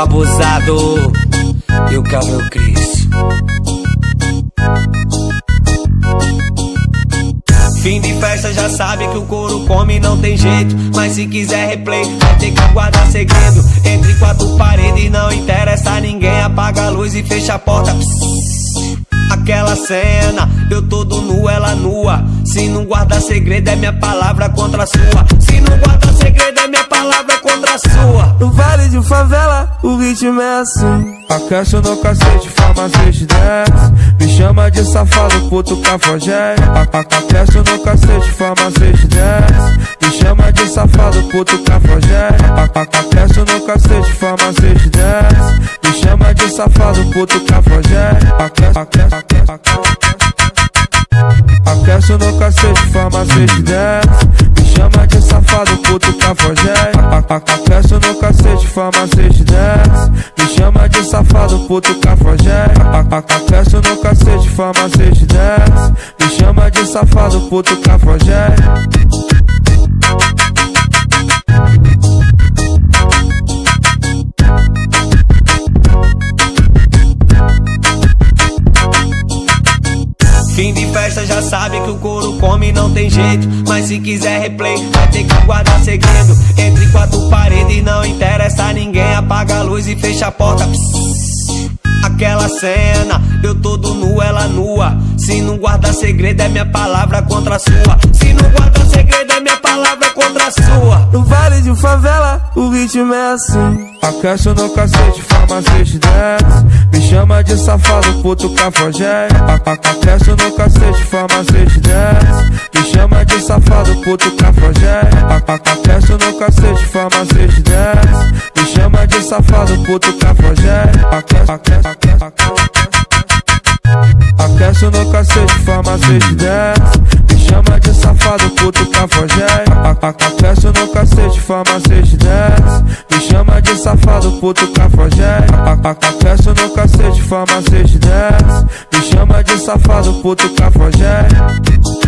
abusado. E o Cabel Cris. Fim de festa já sabe que o couro come não tem jeito. Mas se quiser replay vai ter que guardar segredo. Entre quatro paredes não interessa a ninguém. Apaga a luz e fecha a porta. Aquela cena, eu todo nu, ela nua. Se não guarda segredo é minha palavra contra a sua. Se não guarda segredo é minha palavra contra a sua de favela, o ritmo é assim Aquece no cacete, farmacete desce Me chama de safado, puto cafajé Aquece no cacete, farmacete desce Me chama de safado, puto cafajé Aquece no cacete, farmacete desce Me chama de safado, puto cafajé Aquece, no cacete, farmacete desce Me chama de safado, puto cafajé Aquece no farmacete desce Me chama de safado, puto cafajé. Aquece no cacete, farmacete desce Me chama de safado, puto cafajé. Fim de festa já sabe que o couro come não tem jeito. Mas se quiser replay vai ter que guardar segredo. Entre quatro paredes não interessa a ninguém. Apaga a luz e fecha a porta. Psss. Aquela cena, eu todo nu, ela nua. Se não guarda segredo é minha palavra contra a sua. Se não guarda segredo é minha palavra contra a sua. No vale de favela, o ritmo é assim. Aquece no cacete, farmacete desce Me chama de safado, puto cafajé. Aquece no cacete, farmacete desce Me chama de safado, puto cafajé. Aquece no cacete, farmacete desce Me chama de safado, puto cafajé. Aquece, aquece, aquece, aquece. Aquece no cacete, farmacete desce Me chama de safado, puto cafajé. Aquece no cacete, farmacete desce Me chama de safado, puto cafajé. Aquece no cacete, farmacete desce Me chama de safado, puto cafajé